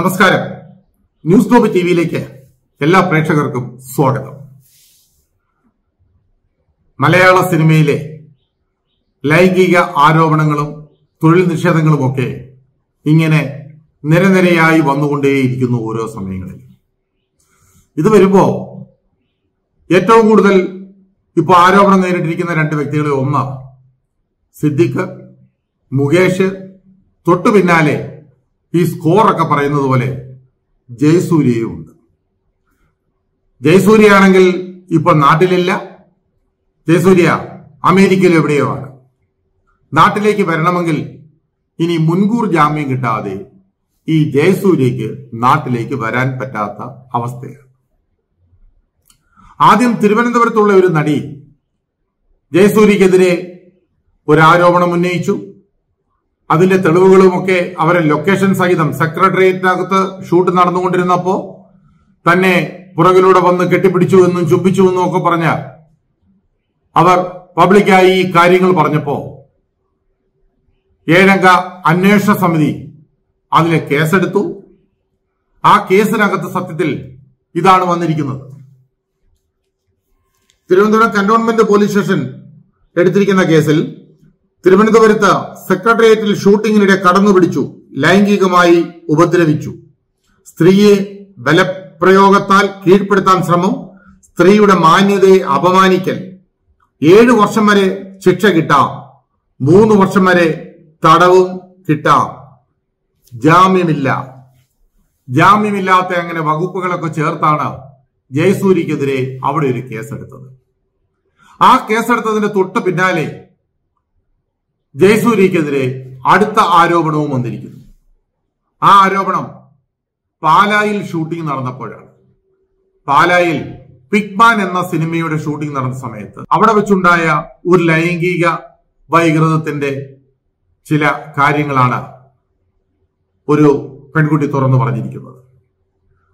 നമസ്കാരം. News globe T വിയിലേക്ക് എല്ലാ പ്രേക്ഷകർക്കും സ്വാഗതം. മലയാള സിനിമയിലെ ലൈംഗിക ആരോപണങ്ങളും തൊഴിൽ നിഷേധങ്ങളുമൊക്കെ ഇങ്ങനെ നിരനിരയായി വന്നുകൊണ്ടേയിരിക്കുന്നു ഓരോ സമയങ്ങളിൽ ഇത് വരുമ്പോ ഏറ്റവും കൂടുതൽ ഇപ്പോൾ ആരോപണം നേരിട്ടിരിക്കുന്ന രണ്ട് വ്യക്തികളിൽ ഒന്ന് സിദ്ദിഖ് മുകേഷ്. തൊട്ടു പിന്നാലെ ഈ സ്കോർ ഒക്കെ പറയുന്നത് പോലെ ജയസൂര്യയും ഉണ്ട്. ജയസൂര്യയാണെങ്കിൽ ഇപ്പൊ നാട്ടിലില്ല. ജയസൂര്യ അമേരിക്കയിൽ എവിടെയോ ആണ്. നാട്ടിലേക്ക് വരണമെങ്കിൽ ഇനി മുൻകൂർ ജാമ്യം കിട്ടാതെ ഈ ജയസൂര്യക്ക് നാട്ടിലേക്ക് വരാൻ പറ്റാത്ത അവസ്ഥയാണ്. ആദ്യം തിരുവനന്തപുരത്തുള്ള ഒരു നടി ജയസൂര്യക്കെതിരെ ഒരു ആരോപണം ഉന്നയിച്ചു. അതിന്റെ തെളിവുകളുമൊക്കെ അവരെ ലൊക്കേഷൻ സഹിതം സെക്രട്ടേറിയറ്റിനകത്ത് ഷൂട്ട് നടന്നുകൊണ്ടിരുന്നപ്പോ തന്നെ പുറകിലൂടെ വന്ന് കെട്ടിപ്പിടിച്ചു എന്നും ചുംബിച്ചു എന്നും ഒക്കെ പറഞ്ഞ അവർ പബ്ലിക്കായി ഈ കാര്യങ്ങൾ പറഞ്ഞപ്പോ ഏഴംഗ അന്വേഷണ സമിതി അതിലെ കേസെടുത്തു. ആ കേസിനകത്ത് സത്യത്തിൽ ഇതാണ് വന്നിരിക്കുന്നത്. തിരുവനന്തപുരം കന്റോൺമെന്റ് പോലീസ് സ്റ്റേഷൻ എടുത്തിരിക്കുന്ന കേസിൽ തിരുവനന്തപുരത്ത് സെക്രട്ടേറിയറ്റിൽ ഷൂട്ടിങ്ങിനിടെ കടന്നുപിടിച്ചു ലൈംഗികമായി ഉപദ്രവിച്ചു. സ്ത്രീയെ ബലപ്രയോഗത്താൽ കീഴ്പ്പെടുത്താൻ ശ്രമം സ്ത്രീയുടെ മാന്യതയെ അപമാനിക്കൽ. ഏഴു വർഷം വരെ ശിക്ഷ കിട്ടാം മൂന്ന് വർഷം വരെ തടവും കിട്ടാം. ജാമ്യമില്ല. ജാമ്യമില്ലാത്ത അങ്ങനെ വകുപ്പുകളൊക്കെ ചേർത്താണ് ജയസൂരിക്കെതിരെ അവിടെ ഒരു കേസെടുത്തത്. ആ കേസെടുത്തതിന്റെ തൊട്ട് പിന്നാലെ ജയസൂര്യക്കെതിരെ അടുത്ത ആരോപണവും വന്നിരിക്കുന്നു. ആ ആരോപണം പാലായിൽ ഷൂട്ടിംഗ് നടന്നപ്പോഴാണ്. പാലായിൽ പിഗ്മാൻ എന്ന സിനിമയുടെ ഷൂട്ടിംഗ് നടന്ന സമയത്ത് അവിടെ വെച്ചുണ്ടായ ഒരു ലൈംഗിക വൈകൃതത്തിന്റെ ചില കാര്യങ്ങളാണ് ഒരു പെൺകുട്ടി തുറന്നു പറഞ്ഞിരിക്കുന്നത്.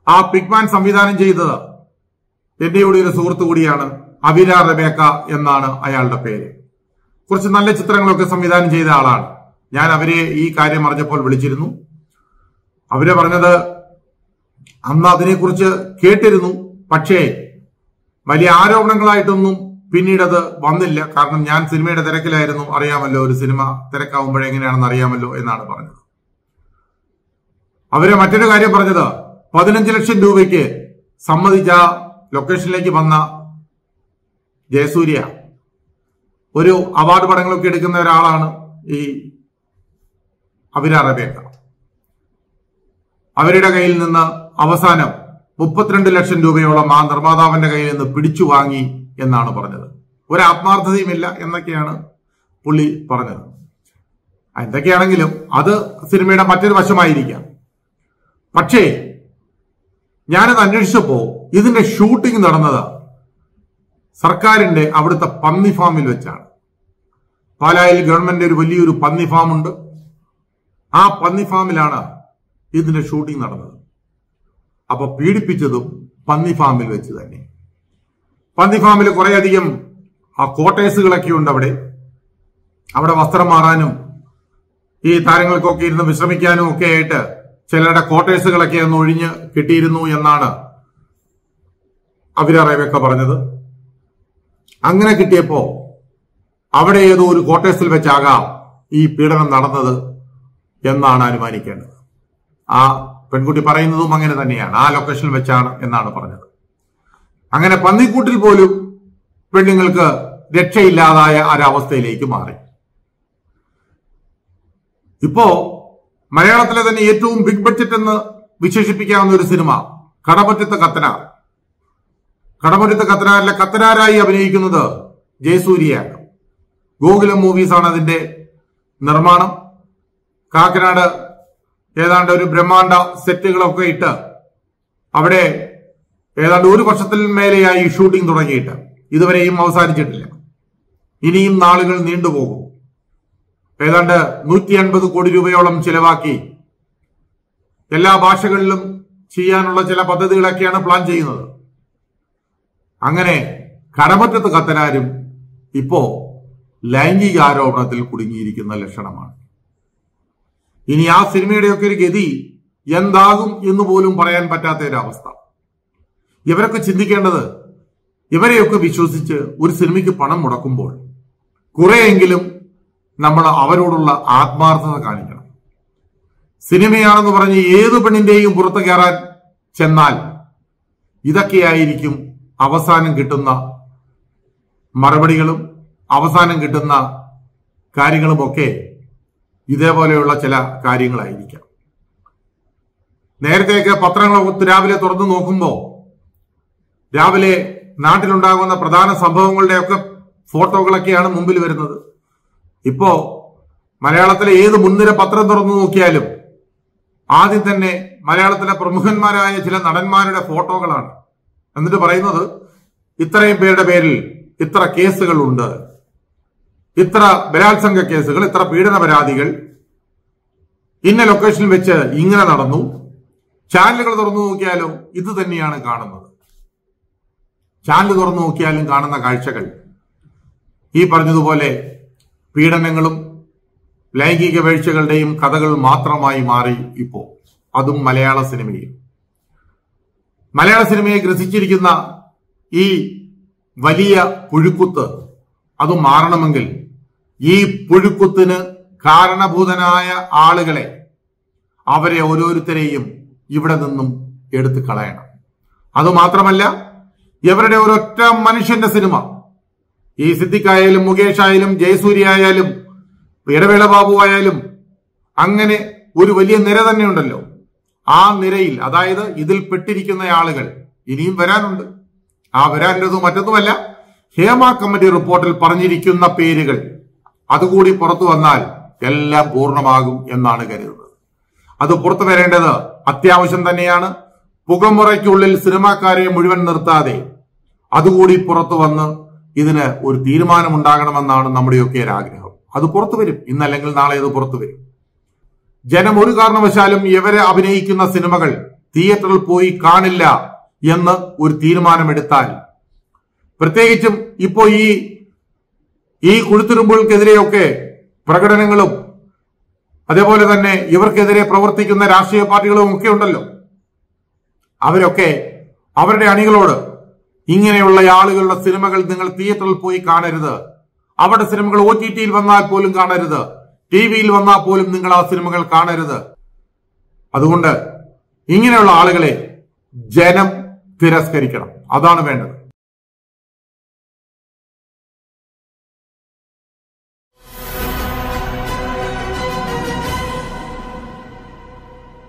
ആ പിഗ്മാൻ സംവിധാനം ചെയ്തത് എന്റെ കൂടി ഒരു സുഹൃത്തു കൂടിയാണ് അവിര റബേക്ക എന്നാണ് അയാളുടെ പേര്. കുറച്ച് നല്ല ചിത്രങ്ങളൊക്കെ സംവിധാനം ചെയ്ത ആളാണ്. ഞാൻ അവരെ ഈ കാര്യം അറിഞ്ഞപ്പോൾ വിളിച്ചിരുന്നു. അവർ പറഞ്ഞത് അന്ന് അതിനെക്കുറിച്ച് കേട്ടിരുന്നു പക്ഷേ വലിയ ആരോപണങ്ങളായിട്ടൊന്നും പിന്നീട് അത് വന്നില്ല. കാരണം ഞാൻ സിനിമയുടെ തിരക്കിലായിരുന്നു. അറിയാമല്ലോ ഒരു സിനിമ തിരക്കാവുമ്പോഴേ എങ്ങനെയാണെന്ന് അറിയാമല്ലോ എന്നാണ് പറഞ്ഞത്. അവരെ മറ്റൊരു കാര്യം പറഞ്ഞത് പതിനഞ്ച് ലക്ഷം രൂപയ്ക്ക് സമ്മതിച്ച ലൊക്കേഷനിലേക്ക് വന്ന ജയസൂര്യ ഒരു അവാർഡ് പടങ്ങളൊക്കെ എടുക്കുന്ന ഒരാളാണ് ഈ അബിരാറബേക്ക അവരുടെ കയ്യിൽ നിന്ന് അവസാനം മുപ്പത്തിരണ്ട് ലക്ഷം രൂപയോളം ആ നിർമ്മാതാവിന്റെ കയ്യിൽ നിന്ന് പിടിച്ചു വാങ്ങി എന്നാണ് പറഞ്ഞത്. ഒരു ആത്മാർത്ഥതയുമില്ല എന്നൊക്കെയാണ് പുള്ളി പറഞ്ഞത്. എന്തൊക്കെയാണെങ്കിലും അത് സിനിമയുടെ മറ്റൊരു വശമായിരിക്കാം. പക്ഷേ ഞാനത് അന്വേഷിച്ചപ്പോ ഇതിന്റെ ഷൂട്ടിംഗ് നടന്നത് സർക്കാരിന്റെ അവിടുത്തെ പന്നി ഫാമിൽ വെച്ചാണ്. പാലായിൽ ഗവൺമെന്റ് ഒരു വലിയൊരു പന്നി ഫാം ഉണ്ട്. ആ പന്നി ഫാമിലാണ് ഇതിന്റെ ഷൂട്ടിംഗ് നടന്നത്. അപ്പൊ പീഡിപ്പിച്ചതും പന്നി ഫാമിൽ വെച്ച് തന്നെ. പന്നി ഫാമിൽ കുറേയധികം ആ കോട്ടേഴ്സുകളൊക്കെ ഉണ്ട് അവിടെ. അവിടെ വസ്ത്രം മാറാനും ഈ താരങ്ങൾക്കൊക്കെ ഇരുന്ന് വിശ്രമിക്കാനും ഒക്കെ ആയിട്ട് ചിലരുടെ കോട്ടേഴ്സുകളൊക്കെ ഒന്ന് ഒഴിഞ്ഞ് കിട്ടിയിരുന്നു എന്നാണ് റേവക്ക പറഞ്ഞത്. അങ്ങനെ കിട്ടിയപ്പോ അവിടെ ഏതോ ഒരു കോട്ടേഴ്സിൽ വെച്ചാകാം ഈ പീഡനം നടന്നത് എന്നാണ് അനുമാനിക്കേണ്ടത്. ആ പെൺകുട്ടി പറയുന്നതും അങ്ങനെ തന്നെയാണ്. ആ ലൊക്കേഷനിൽ വെച്ചാണ് എന്നാണ് പറഞ്ഞത്. അങ്ങനെ പന്നിക്കൂട്ടിൽ പോലും പെണ്ണുങ്ങൾക്ക് രക്ഷയില്ലാതായ ഒരവസ്ഥയിലേക്ക് മാറി. ഇപ്പോ മലയാളത്തിലെ തന്നെ ഏറ്റവും ബിഗ് ബഡ്ജറ്റ് എന്ന് വിശേഷിപ്പിക്കാവുന്ന ഒരു സിനിമ കടമറ്റത്ത് കത്തനാർ. കടമറ്റത്ത് കത്തനാറിലെ കത്തനാരായി അഭിനയിക്കുന്നത് ജയസൂര്യയാണ്. ഗോകുലം മൂവീസ് ആണ് അതിന്റെ നിർമ്മാണം. കാക്കനാട് ഏതാണ്ട് ഒരു ബ്രഹ്മാണ്ട സെറ്റുകളൊക്കെ ഇട്ട് അവിടെ ഏതാണ്ട് ഒരു വർഷത്തിൽ മേലെയായി ഷൂട്ടിംഗ് തുടങ്ങിയിട്ട്. ഇതുവരെയും അവസാനിച്ചിട്ടില്ല. ഇനിയും നാളുകൾ നീണ്ടുപോകും. ഏതാണ്ട് നൂറ്റി അൻപത് കോടി രൂപയോളം ചിലവാക്കി എല്ലാ ഭാഷകളിലും ചെയ്യാനുള്ള ചില പദ്ധതികളൊക്കെയാണ് പ്ലാൻ ചെയ്യുന്നത്. അങ്ങനെ കടമറ്റത്ത് കത്തനാരും ഇപ്പോ ലൈംഗിക ആരോപണത്തിൽ കുടുങ്ങിയിരിക്കുന്ന ലക്ഷണമാണ്. ഇനി ആ സിനിമയുടെയൊക്കെ ഒരു ഗതി എന്താകും എന്ന് പോലും പറയാൻ പറ്റാത്ത അവസ്ഥ ഇവരൊക്കെ ചിന്തിക്കേണ്ടത് ഇവരെയൊക്കെ വിശ്വസിച്ച് ഒരു സിനിമയ്ക്ക് പണം മുടക്കുമ്പോൾ കുറെയെങ്കിലും നമ്മൾ അവരോടുള്ള ആത്മാർത്ഥത കാണിക്കണം. സിനിമയാണെന്ന് പറഞ്ഞ് ഏത് പെണ്ണിന്റെയും പുറത്ത് കയറാൻ ചെന്നാൽ ഇതൊക്കെയായിരിക്കും അവസാനം കിട്ടുന്ന മറുപടികളും അവസാനം കിട്ടുന്ന കാര്യങ്ങളുമൊക്കെ ഇതേപോലെയുള്ള ചില കാര്യങ്ങളായിരിക്കാം. നേരത്തെയൊക്കെ പത്രങ്ങൾ രാവിലെ തുറന്നു നോക്കുമ്പോൾ രാവിലെ നാട്ടിലുണ്ടാകുന്ന പ്രധാന സംഭവങ്ങളുടെയൊക്കെ ഫോട്ടോകളൊക്കെയാണ് മുമ്പിൽ വരുന്നത്. ഇപ്പോ മലയാളത്തിലെ ഏത് മുൻനിര പത്രം തുറന്നു നോക്കിയാലും ആദ്യം തന്നെ മലയാളത്തിലെ പ്രമുഖന്മാരായ ചില നടന്മാരുടെ ഫോട്ടോകളാണ്. എന്നിട്ട് പറയുന്നത് ഇത്രയും പേരുടെ പേരിൽ ഇത്ര കേസുകളുണ്ട്. ഇത്ര ബലാത്സംഗ കേസുകൾ ഇത്ര പീഡന പരാതികൾ ഇന്ന ലൊക്കേഷനിൽ വെച്ച് ഇങ്ങനെ നടന്നു. ചാനലുകൾ തുറന്നു നോക്കിയാലും ഇത് തന്നെയാണ് കാണുന്നത്. ചാനൽ തുറന്നു നോക്കിയാലും കാണുന്ന കാഴ്ചകൾ. ഈ പറഞ്ഞതുപോലെ പീഡനങ്ങളും ലൈംഗിക വീഴ്ചകളുടെയും കഥകൾ മാത്രമായി മാറി ഇപ്പോ അതും മലയാള സിനിമയിൽ. മലയാള സിനിമയെ ഗ്രസിച്ചിരിക്കുന്ന ഈ വലിയ പുഴുക്കുത്ത് അത് മാറണമെങ്കിൽ ഈ പുഴുക്കുത്തിന് കാരണഭൂതനായ ആളുകളെ അവരെ ഓരോരുത്തരെയും ഇവിടെ നിന്നും എടുത്തു കളയണം. അതുമാത്രമല്ല ഇവരുടെ ഒരൊറ്റ മനുഷ്യന്റെ സിനിമ ഈ സിദ്ദിഖായാലും മുകേഷ് ആയാലും ജയസൂര്യ ആയാലും ഇടവേള ബാബു ആയാലും അങ്ങനെ ഒരു വലിയ നിര തന്നെയുണ്ടല്ലോ. ആ നിരയിൽ അതായത് ഇതിൽ പെട്ടിരിക്കുന്ന ആളുകൾ ഇനിയും വരാനുണ്ട്. ആ വരാനുള്ളത് മറ്റൊന്നുമല്ല ഹേമ കമ്മിറ്റി റിപ്പോർട്ടിൽ പറഞ്ഞിരിക്കുന്ന പേരുകൾ അതുകൂടി പുറത്തു വന്നാൽ എല്ലാം പൂർണമാകും എന്നാണ് കരുതുന്നത്. അത് പുറത്തു വരേണ്ടത് അത്യാവശ്യം തന്നെയാണ്. പുകമുറയ്ക്കുള്ളിൽ സിനിമാക്കാരെ മുഴുവൻ നിർത്താതെ അതുകൂടി പുറത്തു വന്ന് ഇതിന് ഒരു തീരുമാനമുണ്ടാകണമെന്നാണ് നമ്മുടെയൊക്കെ ഒരു ആഗ്രഹം. അത് പുറത്തു വരും. ഇന്നല്ലെങ്കിൽ നാളെ അത് പുറത്തു വരും. ജനം ഒരു കാരണവശാലും ഇവരെ അഭിനയിക്കുന്ന സിനിമകൾ തിയേറ്ററിൽ പോയി കാണില്ല എന്ന് ഒരു തീരുമാനമെടുത്താൽ പ്രത്യേകിച്ചും ഇപ്പോ ഈ ഈ കുഴുത്തുരുമ്പുകൾക്കെതിരെയൊക്കെ പ്രകടനങ്ങളും അതേപോലെ തന്നെ ഇവർക്കെതിരെ പ്രവർത്തിക്കുന്ന രാഷ്ട്രീയ പാർട്ടികളും ഒക്കെ ഉണ്ടല്ലോ. അവരൊക്കെ അവരുടെ അണികളോട് ഇങ്ങനെയുള്ള ആളുകളുടെ സിനിമകൾ നിങ്ങൾ തിയേറ്ററിൽ പോയി കാണരുത്. അവരുടെ സിനിമകൾ ഒ ടി ടിയിൽ വന്നാൽ പോലും കാണരുത്. ടി വിയിൽ വന്നാൽ പോലും നിങ്ങൾ ആ സിനിമകൾ കാണരുത്. അതുകൊണ്ട് ഇങ്ങനെയുള്ള ആളുകളെ ജനം തിരസ്കരിക്കണം. അതാണ് വേണ്ടത്.